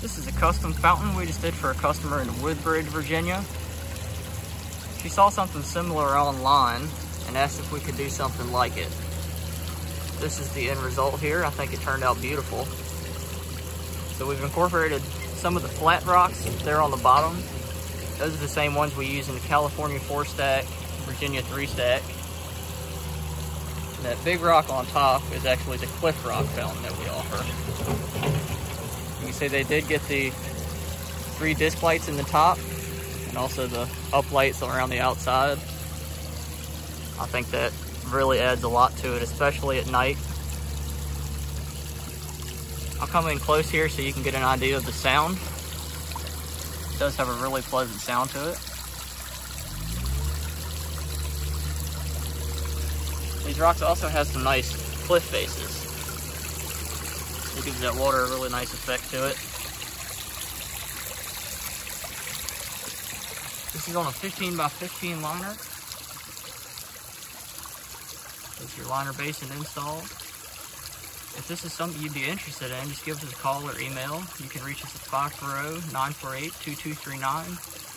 This is a custom fountain we just did for a customer in Woodbridge, Virginia. She saw something similar online and asked if we could do something like it. This is the end result here. I think it turned out beautiful. So we've incorporated some of the flat rocks there on the bottom. Those are the same ones we use in the California 4 stack, Virginia 3 stack. That big rock on top is actually the cliff rock fountain that we offer. See they did get the three disc lights in the top and also the up lights around the outside. I think that really adds a lot to it, especially at night. I'll come in close here so you can get an idea of the sound. It does have a really pleasant sound to it. These rocks also have some nice cliff faces. Gives that water a really nice effect to it. This is on a 15 by 15 liner. There's your liner basin installed. If this is something you'd be interested in, just give us a call or email. You can reach us at 540-948-2239